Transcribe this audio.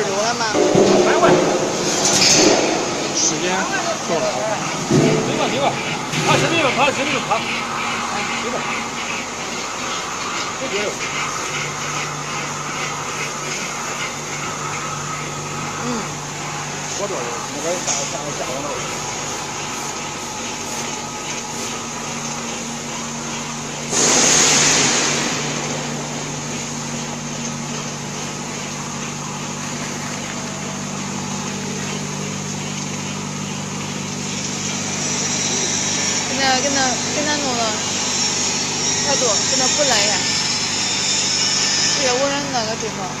十度了吗？时间够了。行吧行吧，爬十米吧，爬十米就爬。行吧。不别了。嗯。我这那个下下下往那。给那给那弄了太多，给那补来呀。别污染那个地方。